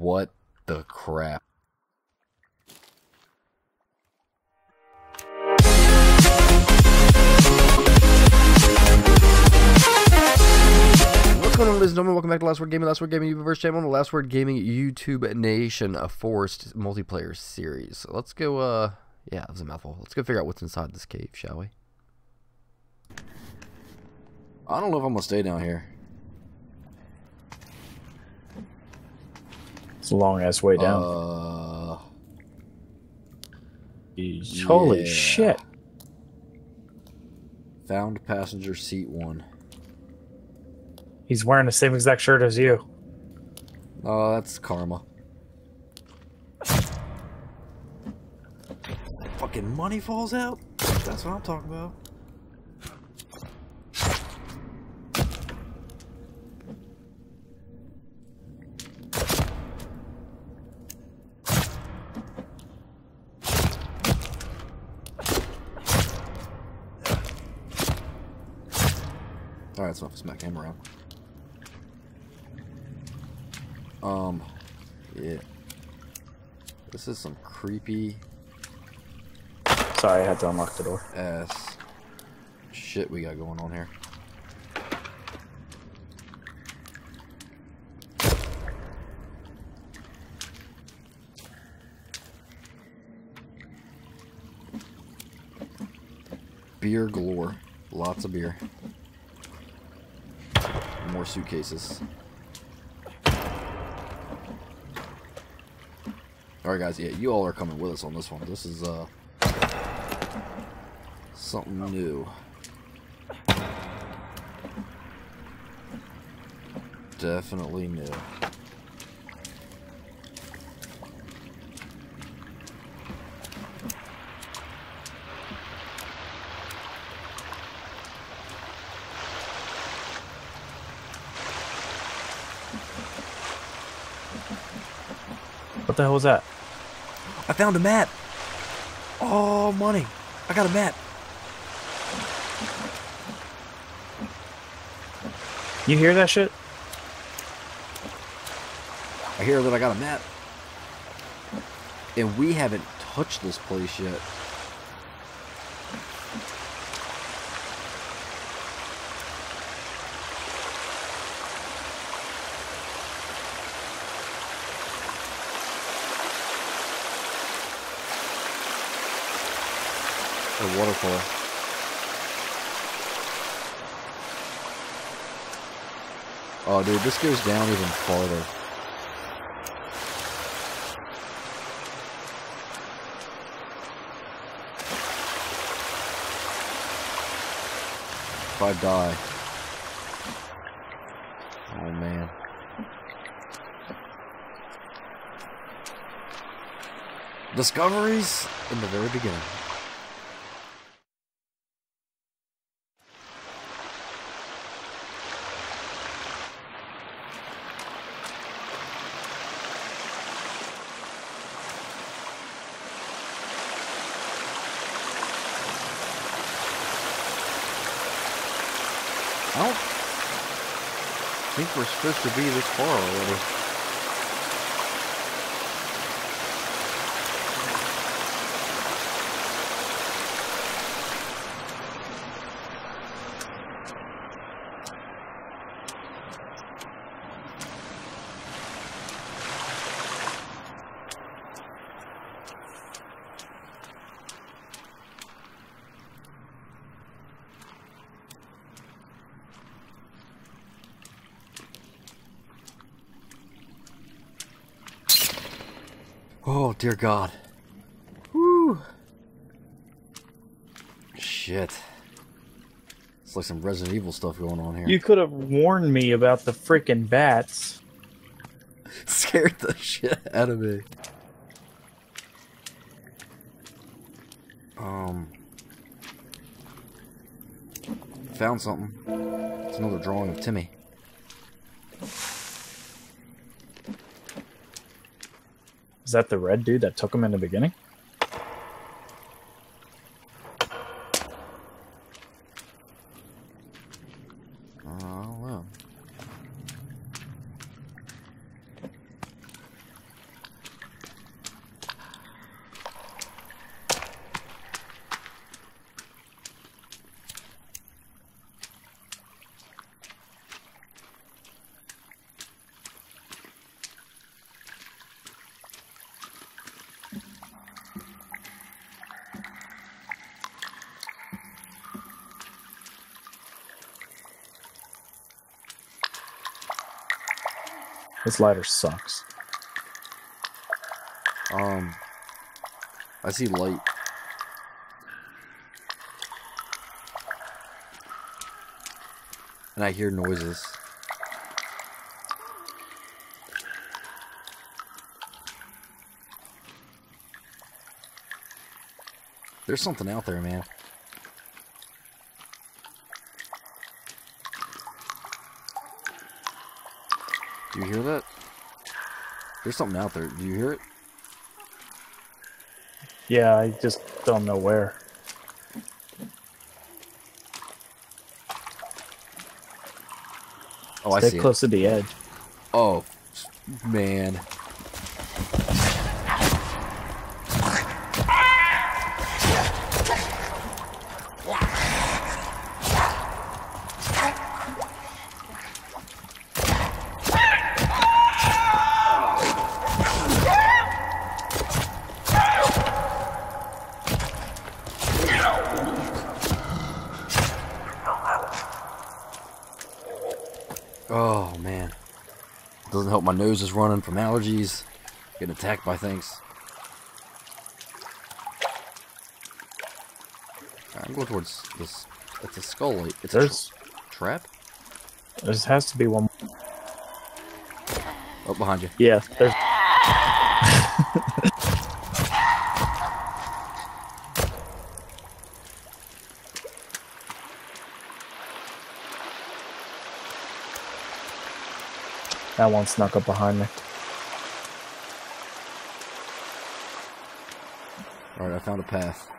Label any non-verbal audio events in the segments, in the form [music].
What the crap? What's going on, ladies and gentlemen? Welcome back to Last Word Gaming, Last Word Gaming Universe channel, the Last Word Gaming YouTube Nation, a Forest multiplayer series. So let's go, uh, yeah, that was a mouthful. Let's go figure out what's inside this cave, shall we? I don't know if I'm gonna stay down here. It's a long ass way down. Uh, Jeez. Holy shit. found passenger seat one. He's wearing the same exact shirt as you. Oh, that's karma. Fucking money falls out. That's what I'm talking about. Alright, so I'll smack him around. Um, yeah. This is some creepy Sorry, I had to unlock the door. ass shit we got going on here. Beer galore. Lots of beer. More suitcases. Alright guys, yeah, you all are coming with us on this one. This is uh something new. Definitely new. The hell was that? I found a map. Oh, money. I got a map. You hear that shit? I hear that I got a map. And we haven't touched this place yet. A waterfall. Oh, dude, this goes down even farther. If I die. Oh, man. Discoveries in the very beginning. I don't think we're supposed to be this far already. Oh, dear God. Whew. Shit. It's like some Resident Evil stuff going on here. You could have warned me about the freaking bats. [laughs] scared the shit out of me. Um. Found something. It's another drawing of Timmy. Is that the red dude that took him in the beginning? Uh, I don't know. This ladder sucks. Um, I see light. And I hear noises. There's something out there, man. Do you hear that? There's something out there. Do you hear it? Yeah, I just don't know where. Oh, I Stay see it. close to the edge. Oh, man. Oh, man. Doesn't help my nose is running from allergies. Getting attacked by things. Alright, I'm going towards this. It's a skull. It's a tra- trap? there has to be one. Oh, behind you. Yeah, there's. That one snuck up behind me. Alright, I found a path.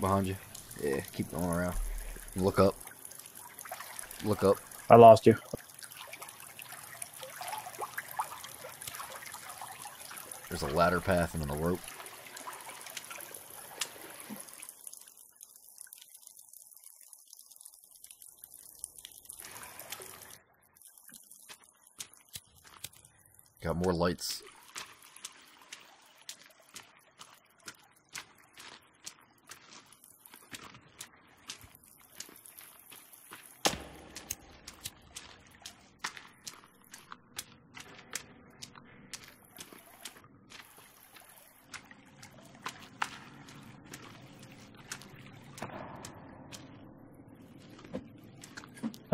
Behind you. Yeah, keep going around. Look up. Look up. I lost you. There's a ladder path and then a rope. Got more lights.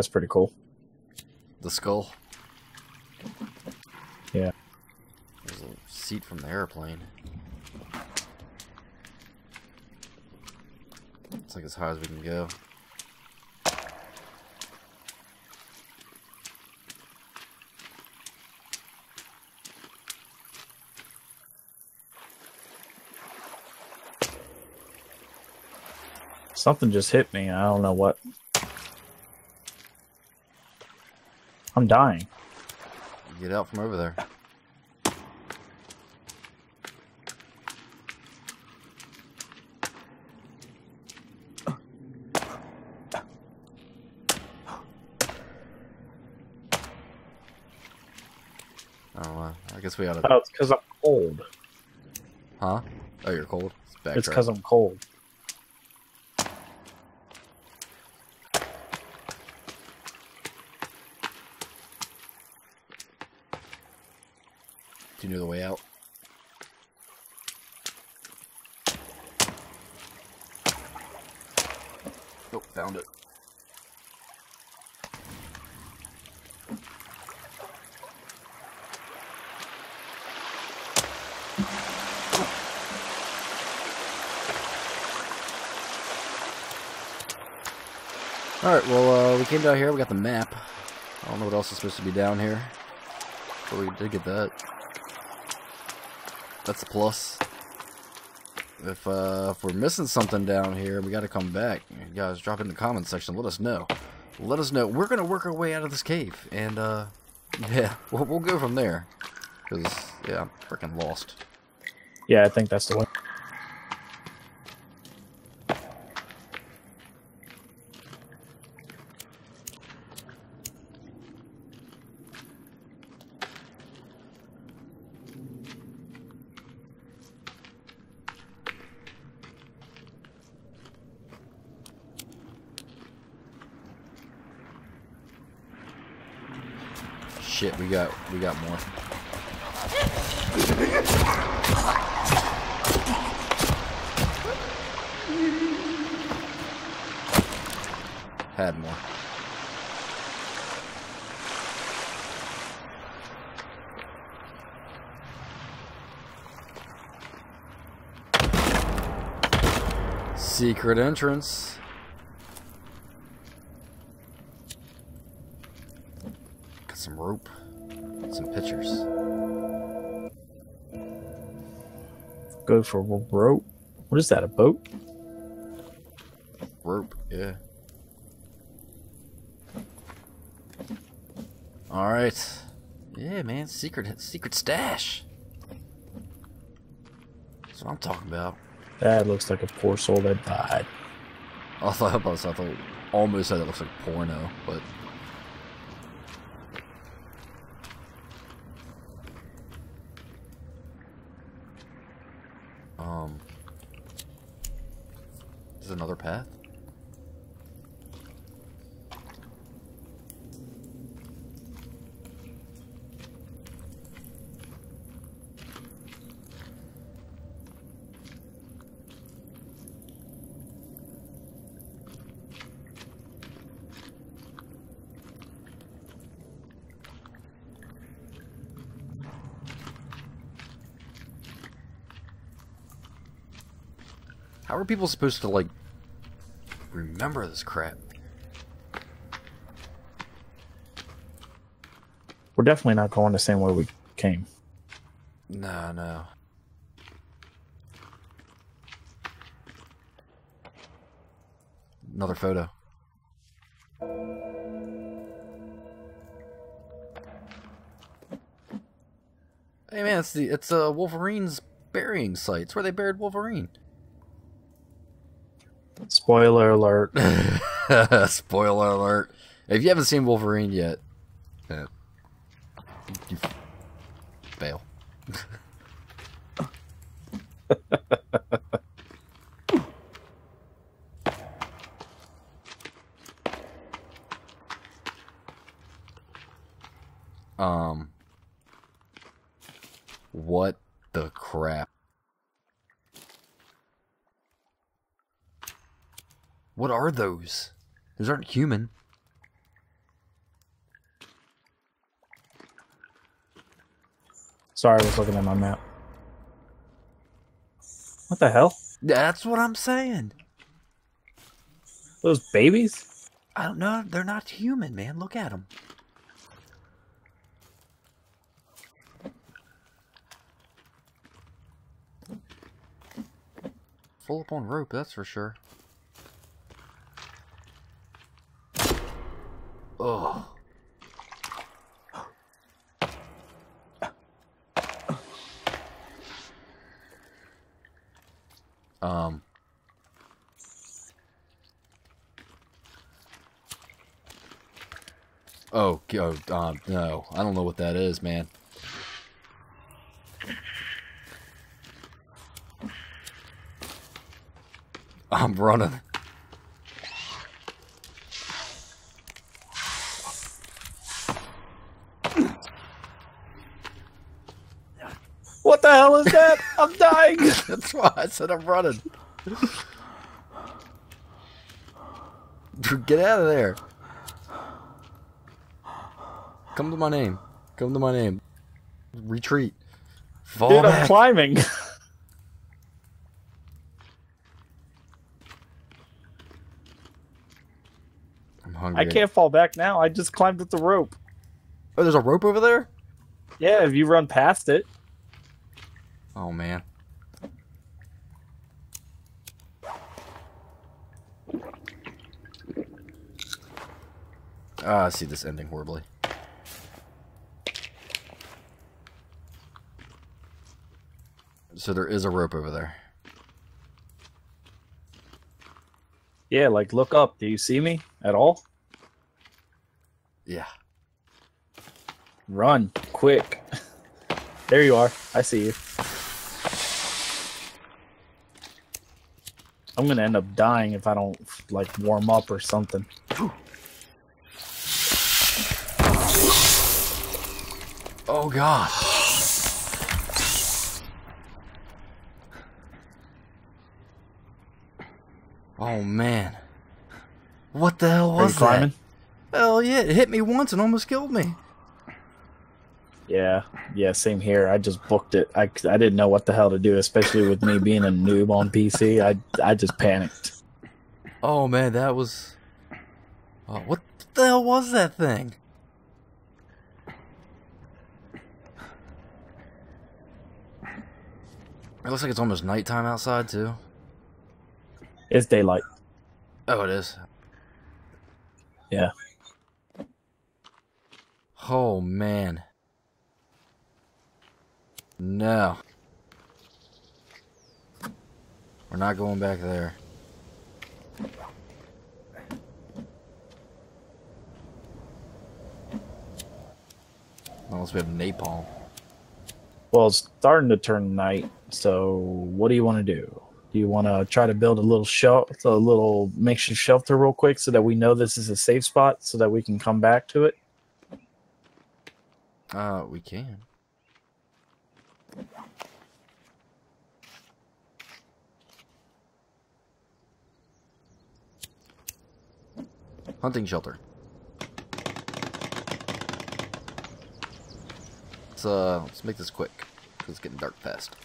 That's pretty cool. The skull. Yeah. There's a seat from the airplane. It's like as high as we can go. Something just hit me. I don't know what. I'm dying. Get out from over there. Oh, I. I guess we oughta. Oh, it's because I'm cold. Huh? Oh, you're cold? It's It's because I'm cold. Know the way out? Oh, found it. Alright, well, uh, we came down here, we got the map. I don't know what else is supposed to be down here. But we did get that. That's a plus. If uh, if we're missing something down here, we got to come back. You guys, drop it in the comments section. Let us know. Let us know. We're gonna work our way out of this cave, and uh, [laughs] yeah, we'll, we'll go from there. Cause yeah, I'm freaking lost. Yeah, I think that's the way. Shit, we got we got more. Had more. Secret entrance. Some rope. Some pictures. Go for a rope. What is that? A boat? Rope, yeah. Alright. Yeah, man, secret secret stash. That's what I'm talking about. That looks like a poor soul that died. I thought about this, I thought almost said it looks like porno, but um is another path? People supposed to like remember this crap? We're definitely not going the same way we came. No, no. Another photo. Hey man, it's the it's uh, Wolverine's burying site. It's where they buried Wolverine. Spoiler alert. [laughs] Spoiler alert. If you haven't seen Wolverine yet, uh, you f- fail. um, what the crap? What are those? Those aren't human. Sorry, I was looking at my map. What the hell? That's what I'm saying. Those babies? I don't know. They're not human, man. Look at them. Full up on rope, that's for sure. Oh. Um. Oh, go, um, no. I don't know what that is, man. I'm running. What the hell is that? I'm dying. [laughs] That's why I said I'm running. [laughs] Get out of there. Come to my name. Come to my name. Retreat. Fall Dude, I'm climbing. [laughs] I'm hungry. I can't fall back now. I just climbed up the rope. Oh, there's a rope over there? Yeah, if you run past it. Oh, man. Ah, I see this ending horribly. So there is a rope over there. Yeah, like look up. Do you see me at all? Yeah. Run, quick. [laughs] There you are. I see you. I'm gonna end up dying if I don't like warm up or something. Oh god. Oh man. What the hell was that? climbing? Hell yeah, it hit me once and almost killed me. Yeah, yeah, same here. I just booked it. I, I didn't know what the hell to do, especially with me being a noob on PC. I I just panicked. Oh man, that was. Oh, what the hell was that thing? It looks like it's almost nighttime outside too. It's daylight. Oh, it is. Yeah. Oh man. No. We're not going back there. Unless we have napalm. Well, it's starting to turn night. So, what do you want to do? Do you want to try to build a little shelter, a little makeshift shelter, real quick, so that we know this is a safe spot, so that we can come back to it? Uh, we can. Hunting shelter. Let's uh, let's make this quick, cause it's getting dark fast.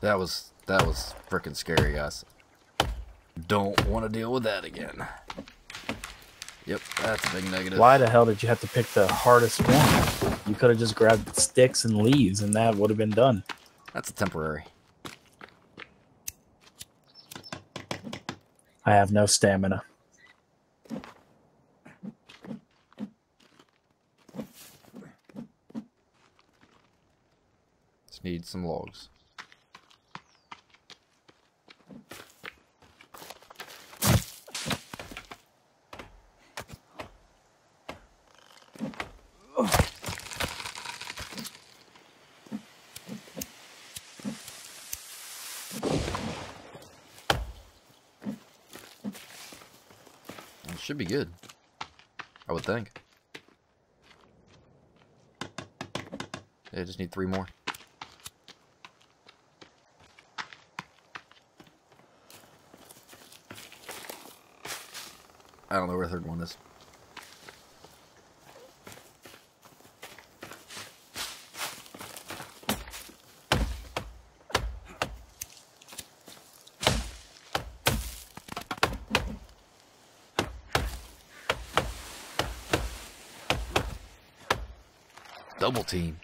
That was that was freaking scary, guys. Don't want to deal with that again. Yep, that's a big negative. Why the hell did you have to pick the hardest one? You could have just grabbed sticks and leaves, and that would have been done. That's a temporary. I have no stamina. Just need some logs. Be good. I would think. Yeah, just need three more. I don't know where the third one is. Double team.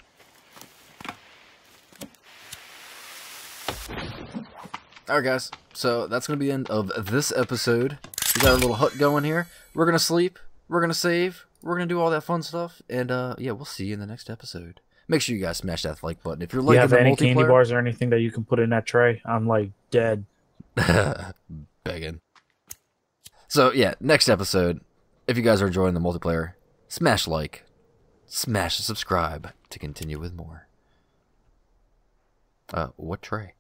Alright guys, so that's going to be the end of this episode. We got our little hut going here. We're going to sleep, we're going to save, we're going to do all that fun stuff, and uh, yeah, we'll see you in the next episode. Make sure you guys smash that like button. If you're Do you have any candy bars or anything that you can put in that tray? I'm like dead. [laughs] begging. So yeah, next episode. If you guys are enjoying the multiplayer, smash like, smash the subscribe to continue with more. Uh, what tray?